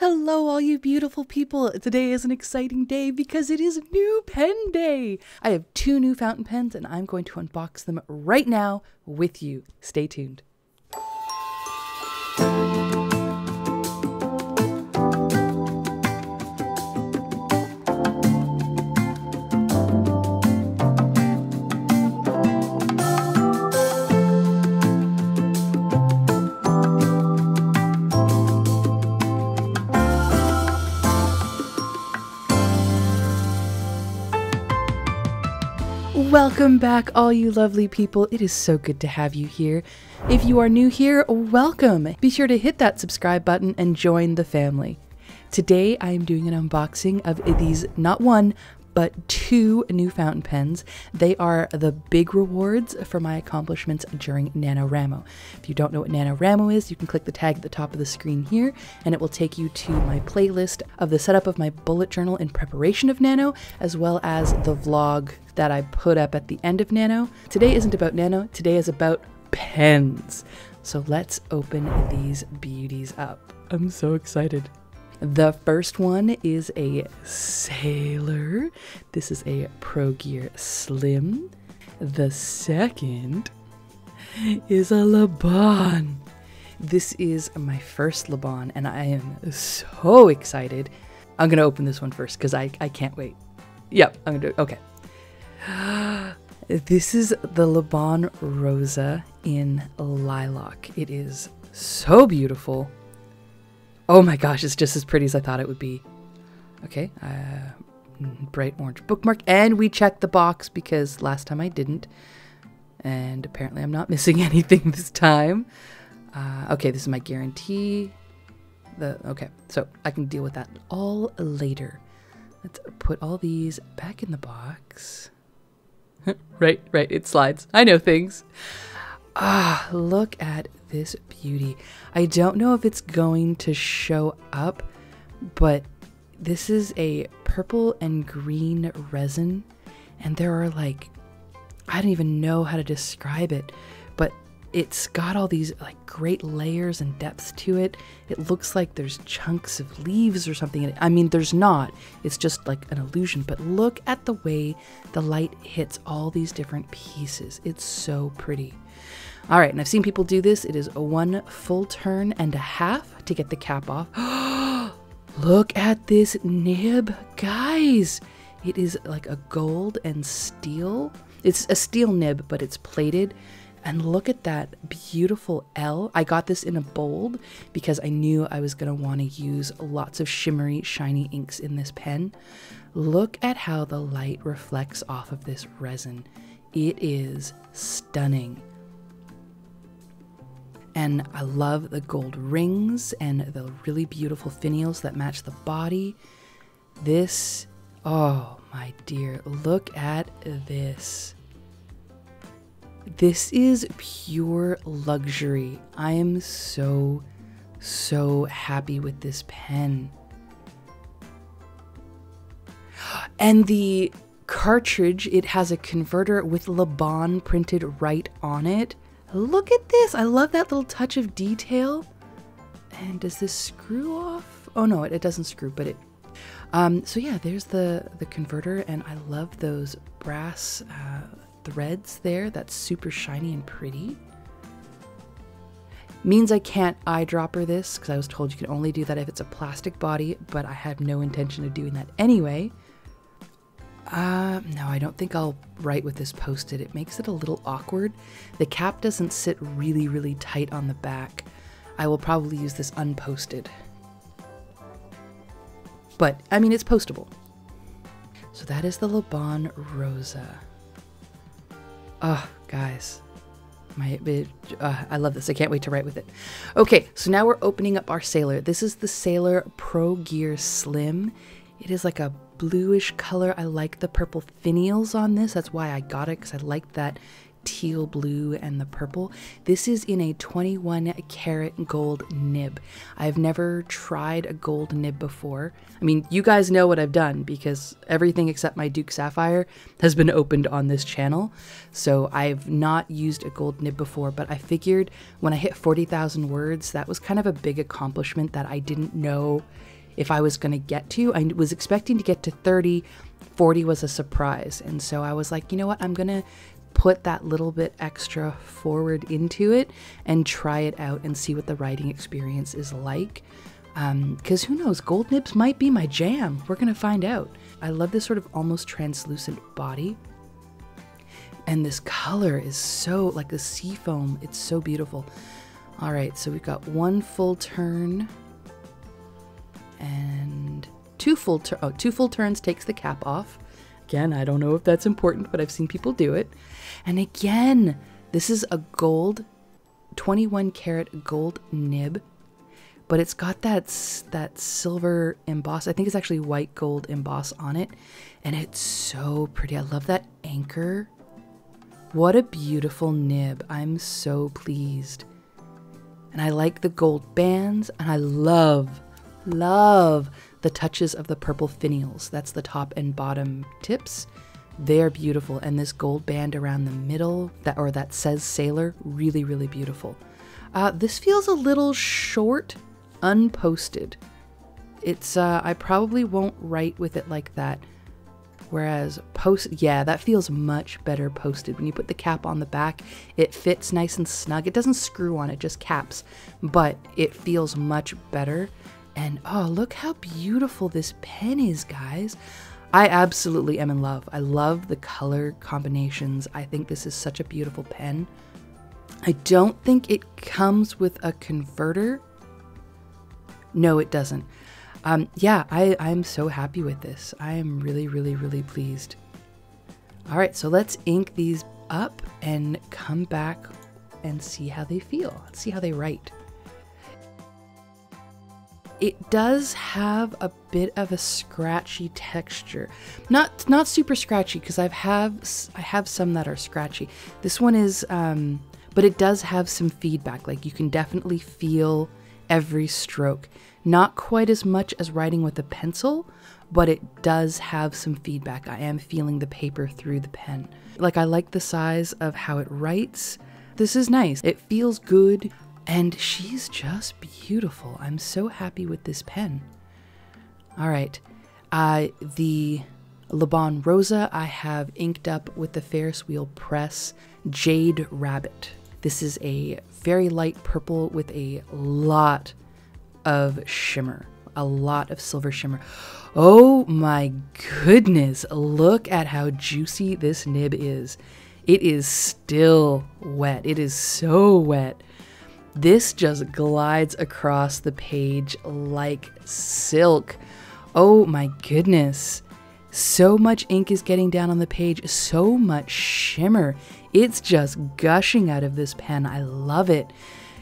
Hello, all you beautiful people. Today is an exciting day because it is new pen day. I have two new fountain pens and I'm going to unbox them right now with you. Stay tuned. Welcome back, all you lovely people. It is so good to have you here. If you are new here, welcome. Be sure to hit that subscribe button and join the family. Today, I am doing an unboxing of these not one, but two new fountain pens. They are the big rewards for my accomplishments during NaNoWriMo. If you don't know what NaNoWriMo is, you can click the tag at the top of the screen here, and it will take you to my playlist of the setup of my bullet journal in preparation of Nano, as well as the vlog that I put up at the end of Nano. Today isn't about Nano, today is about pens. So let's open these beauties up. I'm so excited. The first one is a Sailor. This is a Pro Gear Slim. The second is a Laban. This is my first Laban, and I am so excited. I'm gonna open this one first because I, I can't wait. Yep, I'm gonna do it. Okay. This is the Laban Rosa in lilac. It is so beautiful. Oh my gosh, it's just as pretty as I thought it would be. Okay, uh, bright orange bookmark. And we checked the box because last time I didn't. And apparently I'm not missing anything this time. Uh, okay, this is my guarantee. The Okay, so I can deal with that all later. Let's put all these back in the box. right, right, it slides. I know things. Ah, look at this beauty. I don't know if it's going to show up, but this is a purple and green resin, and there are like, I don't even know how to describe it, but it's got all these like great layers and depths to it. It looks like there's chunks of leaves or something. I mean, there's not. It's just like an illusion. But look at the way the light hits all these different pieces. It's so pretty. All right, and I've seen people do this. It is one full turn and a half to get the cap off. Look at this nib, guys. It is like a gold and steel. It's a steel nib, but it's plated. And look at that beautiful L. I got this in a bold because I knew I was going to want to use lots of shimmery, shiny inks in this pen. Look at how the light reflects off of this resin. It is stunning. And I love the gold rings and the really beautiful finials that match the body. This, oh my dear, look at this. This is pure luxury. I am so, so happy with this pen. And the cartridge, it has a converter with Laban printed right on it. Look at this. I love that little touch of detail. And does this screw off? Oh no, it, it doesn't screw, but it. Um, so yeah, there's the the converter, and I love those brass uh, threads there. That's super shiny and pretty. Means I can't eyedropper this because I was told you can only do that if it's a plastic body, but I have no intention of doing that anyway. Uh, no, I don't think I'll write with this post-it. It makes it a little awkward. The cap doesn't sit really, really tight on the back. I will probably use this unposted. But, I mean, it's postable. So that is the Laban Rosa. Oh, guys. My, uh, I love this. I can't wait to write with it. Okay, so now we're opening up our Sailor. This is the Sailor Pro Gear Slim. It is like a bluish color. I like the purple finials on this. That's why I got it because I like that teal blue and the purple. This is in a 21 karat gold nib. I've never tried a gold nib before. I mean, you guys know what I've done because everything except my Duke Sapphire has been opened on this channel. So I've not used a gold nib before, but I figured when I hit 40,000 words, that was kind of a big accomplishment that I didn't know if I was going to get to. I was expecting to get to 30. 40 was a surprise. And so I was like, you know what? I'm going to put that little bit extra forward into it and try it out and see what the writing experience is like. Because um, who knows, gold nibs might be my jam. We're going to find out. I love this sort of almost translucent body. And this color is so like the sea foam, it's so beautiful. All right, so we've got one full turn and two full oh, two full turns takes the cap off. Again, I don't know if that's important, but I've seen people do it. And again, this is a gold 21 karat gold nib, but it's got that that silver emboss. I think it's actually white gold emboss on it, and it's so pretty. I love that anchor. What a beautiful nib. I'm so pleased. And I like the gold bands, and I love love the touches of the purple finials. That's the top and bottom tips. They're beautiful. And this gold band around the middle, that or that says sailor, really, really beautiful. Uh, this feels a little short, unposted. It's, uh, I probably won't write with it like that. Whereas post, yeah, that feels much better posted. When you put the cap on the back, it fits nice and snug. It doesn't screw on, it just caps, but it feels much better. And oh, look how beautiful this pen is, guys. I absolutely am in love. I love the color combinations. I think this is such a beautiful pen. I don't think it comes with a converter. No, it doesn't. Um, yeah, I, I'm so happy with this. I am really, really, really pleased. All right, so let's ink these up and come back and see how they feel. Let's see how they write. It does have a bit of a scratchy texture. Not not super scratchy because I've have I have some that are scratchy. This one is um but it does have some feedback. Like you can definitely feel every stroke. Not quite as much as writing with a pencil, but it does have some feedback. I am feeling the paper through the pen. Like I like the size of how it writes. This is nice. It feels good. And she's just beautiful. I'm so happy with this pen. All right. Uh, the Laban Rosa I have inked up with the Ferris Wheel Press Jade Rabbit. This is a very light purple with a lot of shimmer, a lot of silver shimmer. Oh my goodness, look at how juicy this nib is. It is still wet. It is so wet. This just glides across the page like silk. Oh my goodness. So much ink is getting down on the page, so much shimmer. It's just gushing out of this pen. I love it.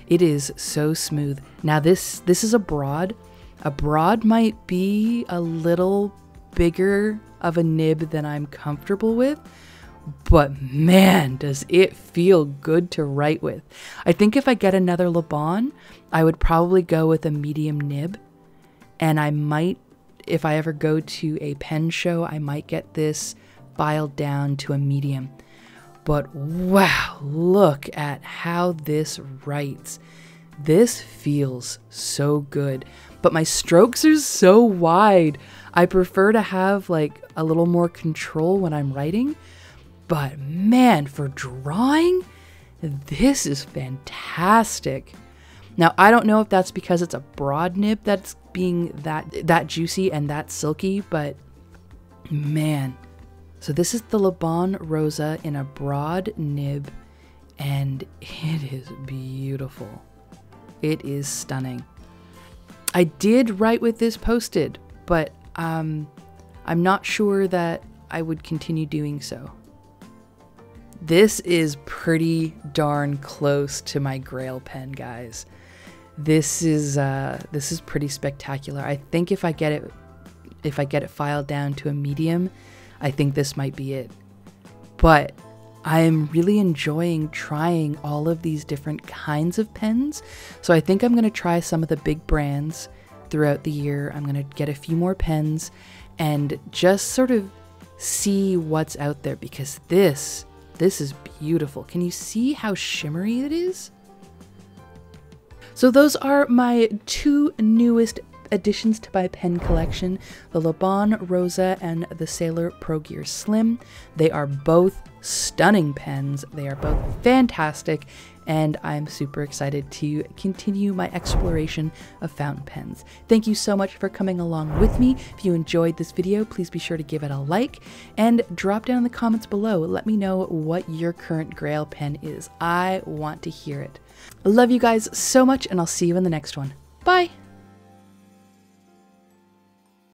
It is so smooth. Now this this is a broad. A broad might be a little bigger of a nib than I'm comfortable with, but man, does it feel good to write with. I think if I get another Laban, I would probably go with a medium nib. And I might, if I ever go to a pen show, I might get this filed down to a medium. But wow, look at how this writes. This feels so good. But my strokes are so wide. I prefer to have like a little more control when I'm writing but man, for drawing, this is fantastic. Now, I don't know if that's because it's a broad nib that's being that that juicy and that silky, but man. So this is the Laban Rosa in a broad nib and it is beautiful. It is stunning. I did write with this posted, but um, I'm not sure that I would continue doing so. This is pretty darn close to my Grail pen, guys. This is uh, this is pretty spectacular. I think if I get it if I get it filed down to a medium, I think this might be it. But I'm really enjoying trying all of these different kinds of pens. So I think I'm going to try some of the big brands throughout the year. I'm going to get a few more pens and just sort of see what's out there because this this is beautiful. Can you see how shimmery it is? So those are my two newest additions to my pen collection, the Laban Rosa and the Sailor Pro Gear Slim. They are both stunning pens. They are both fantastic, and I'm super excited to continue my exploration of fountain pens. Thank you so much for coming along with me. If you enjoyed this video, please be sure to give it a like and drop down in the comments below. Let me know what your current grail pen is. I want to hear it. Love you guys so much, and I'll see you in the next one. Bye!